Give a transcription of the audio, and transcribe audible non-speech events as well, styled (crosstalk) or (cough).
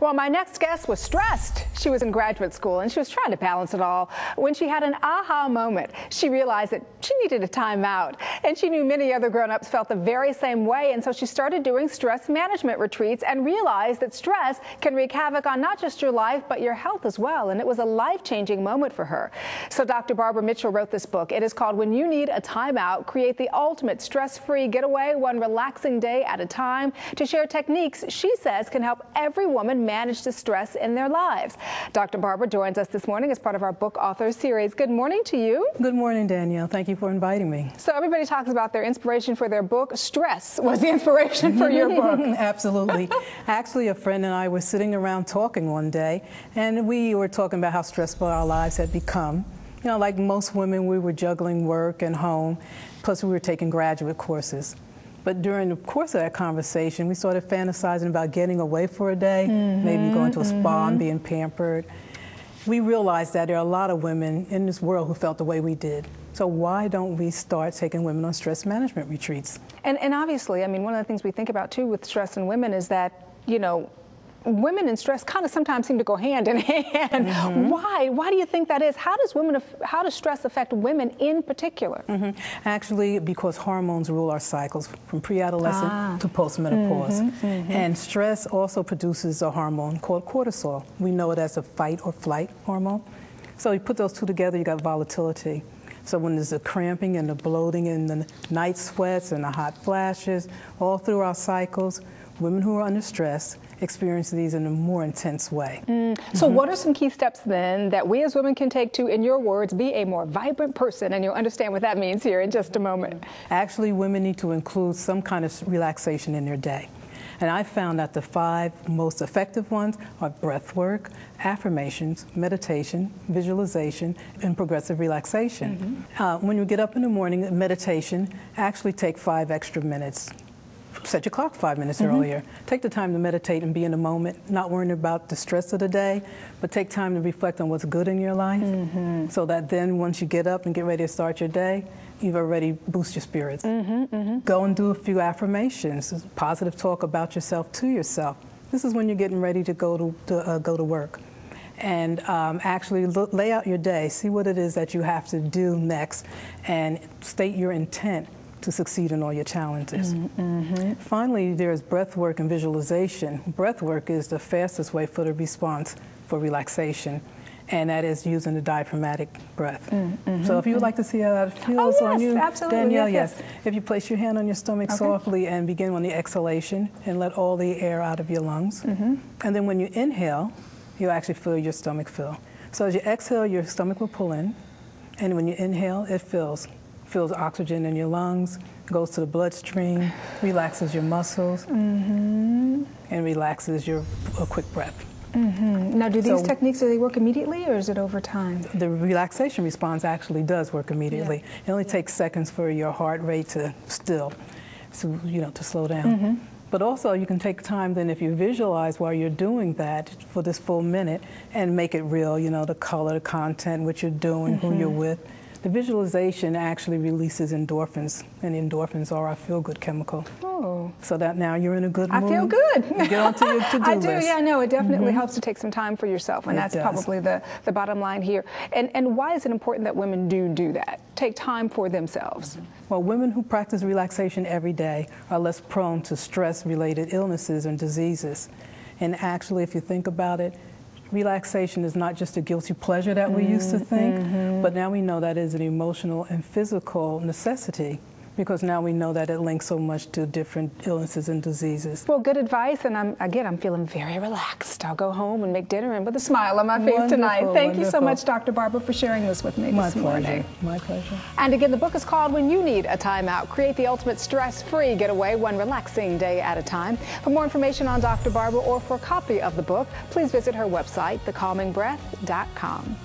Well, my next guest was stressed. She was in graduate school and she was trying to balance it all when she had an aha moment. She realized that she needed a timeout and she knew many other grown-ups felt the very same way and so she started doing stress management retreats and realized that stress can wreak havoc on not just your life but your health as well and it was a life-changing moment for her. So Dr. Barbara Mitchell wrote this book. It is called When You Need a Timeout, Create the Ultimate Stress-Free Getaway One Relaxing Day at a Time to share techniques she says can help every woman manage the stress in their lives. Dr. Barbara joins us this morning as part of our book author series. Good morning to you. Good morning, Danielle. Thank you for inviting me. So everybody talks about their inspiration for their book. Stress was the inspiration for your book. (laughs) Absolutely. Actually, a friend and I were sitting around talking one day, and we were talking about how stressful our lives had become. You know, like most women, we were juggling work and home, plus we were taking graduate courses. But during the course of that conversation, we started fantasizing about getting away for a day, mm-hmm, maybe going to a spa mm-hmm. and being pampered. We realized that there are a lot of women in this world who felt the way we did. So why don't we start taking women on stress management retreats? And, and obviously, I mean, one of the things we think about too with stress in women is that, you know, women and stress kind of sometimes seem to go hand in (laughs) hand. Mm-hmm. Why? Why do you think that is? How does women how does stress affect women in particular? Mm-hmm. Actually, because hormones rule our cycles from pre-adolescent ah. to postmenopause. Mm-hmm. mm-hmm. And stress also produces a hormone called cortisol. We know it as a fight or flight hormone. So you put those two together, you got volatility. So when there's the cramping and the bloating and the night sweats and the hot flashes all through our cycles, women who are under stress experience these in a more intense way. Mm. So, mm-hmm. what are some key steps then that we as women can take to, in your words, be a more vibrant person? And you'll understand what that means here in just a moment. Actually, women need to include some kind of relaxation in their day. And I found that the five most effective ones are breath work, affirmations, meditation, visualization, and progressive relaxation. Mm-hmm. Uh, when you get up in the morning, meditation, actually take five extra minutes set your clock five minutes mm-hmm. earlier. Take the time to meditate and be in the moment, not worrying about the stress of the day, but take time to reflect on what's good in your life mm-hmm. so that then once you get up and get ready to start your day, you've already boosted your spirits. Mm-hmm, mm-hmm. Go and do a few affirmations, positive talk about yourself to yourself. This is when you're getting ready to go to, to uh, go to work. And um, actually look, lay out your day, see what it is that you have to do next, and state your intent to succeed in all your challenges. Mm-hmm. Finally, there's breath work and visualization. Breath work is the fastest way for the response for relaxation and that is using the diaphragmatic breath. Mm-hmm. So if you would like to see how that feels oh, yes, on you, absolutely. Danielle, yes, yes. If you place your hand on your stomach okay. softly and begin on the exhalation and let all the air out of your lungs. Mm-hmm. And then when you inhale, you actually feel your stomach fill. So as you exhale, your stomach will pull in, and when you inhale, it fills fills oxygen in your lungs, goes to the bloodstream, relaxes your muscles, mm-hmm. and relaxes your a quick breath. Mm-hmm. Now, do these so, techniques do they work immediately, or is it over time? The relaxation response actually does work immediately. Yeah. It only yeah. takes seconds for your heart rate to still, so you know, to slow down. Mm-hmm. But also, you can take time then if you visualize while you're doing that for this full minute and make it real. You know, the color, the content, what you're doing, who you're mm-hmm. with the visualization actually releases endorphins, and endorphins are our feel-good chemical. Oh. So that now you're in a good mood. I feel good. You get onto your (laughs) to-do I do, list. yeah, no, it definitely mm-hmm. helps to take some time for yourself, and it that's does. probably the, the bottom line here. And, and why is it important that women do do that? Take time for themselves. Well, women who practice relaxation every day are less prone to stress-related illnesses and diseases. And actually, if you think about it, relaxation is not just a guilty pleasure that we used to think, mm-hmm. but now we know that is an emotional and physical necessity because now we know that it links so much to different illnesses and diseases. Well, good advice, and I'm again, I'm feeling very relaxed. I'll go home and make dinner and with a smile on my face wonderful, tonight. Thank wonderful. you so much, Dr. Barbara, for sharing this with me my this pleasure. morning. My pleasure. And again, the book is called When You Need a Timeout. Create the ultimate stress-free getaway, one relaxing day at a time. For more information on Dr. Barbara or for a copy of the book, please visit her website, thecalmingbreath.com.